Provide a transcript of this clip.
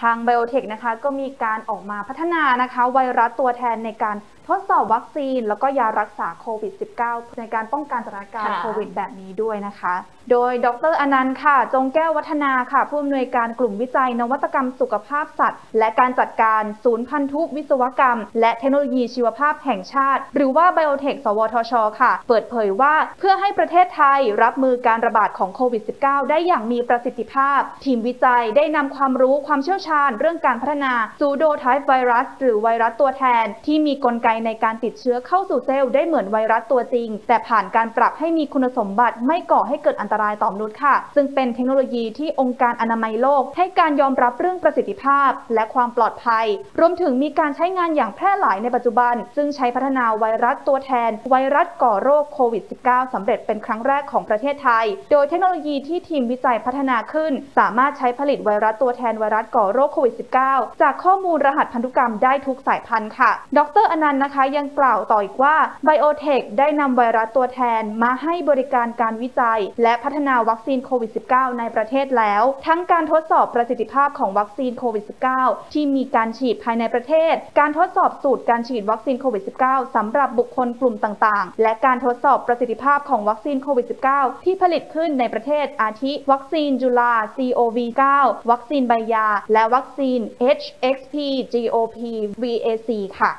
ทางไบโอเทคนะคะก็มีการออกมาพัฒนานะคะ ไวรัสตัวแทนในการทดสอบวัคซีน แล้วก็ยารักษาโควิด -19 ในการป้องกันสถานการณ์ค่ะโควิดแบบนี้ด้วยนะคะ โดยดรอนันต์ค่ะ จงแก้ววัฒนาค่ะ ผู้อำนวยการกลุ่มวิจัยนวัตกรรมสุขภาพสัตว์ และการจัดการศูนย์พันธุวิศวกรรม และเทคโนโลยีชีวภาพแห่งชาติ หรือว่าไบโอเทคสวทช ค่ะ เปิดเผยว่าเพื่อให้ประเทศไทยรับมือการระบาดของโควิด -19 ได้อย่างมีประสิทธิภาพ ทีมวิจัยได้นำความรู้ความเชี่ยวชาญเรื่องการพัฒนาซูโดไทป์ไวรัส หรือไวรัสตัวแทน ที่มีกลไกในการติดเชื้อเข้าสู่เซลล์ได้เหมือนไวรัสตัวจริง แต่ผ่านการปรับให้มีคุณสมบัติไม่ก่อให้เกิดอันตรายต่อมนุษย์ค่ะ ซึ่งเป็นเทคโนโลยีที่องค์การอนามัยโลก ให้การยอมรับเรื่องประสิทธิภาพ และความปลอดภัย รวมถึงมีการใช้งานอย่างแพร่หลายในปัจจุบัน ซึ่งใช้พัฒนาไวรัสตัวแทน ไวรัสก่อโรคโควิด -19 สำเร็จเป็นครั้งแรกของประเทศไทย โดยเทคโนโลยีที่ทีมวิจัยพัฒนาขึ้น สามารถใช้ผลิตไวรัสตัวแทนไวรัสก่อโรโรคโควิด -19 จากข้อมูลรหัสพันธุกรรมได้ทุกสายพันธุ์ค่ะ ดร.อนันต์นะคะยังกล่าวต่ออีกว่า ไบโอเทคได้นำไวรัสตัวแทนมาให้บริการการวิจัย และพัฒนาวัคซีนโควิด -19 ในประเทศแล้ว ทั้งการทดสอบประสิทธิภาพของวัคซีนโควิด -19 ที่มีการฉีดภายในประเทศ การทดสอบสูตรการฉีดวัคซีนโควิด -19 สำหรับบุคคลกลุ่มต่างๆ และการทดสอบประสิทธิภาพของวัคซีนโควิด -19 ที่ผลิตขึ้นในประเทศอาทิ วัคซีนจุฬา COV9 วัคซีนใบยา และวัคซีน HXP GOP VAC ค่ะ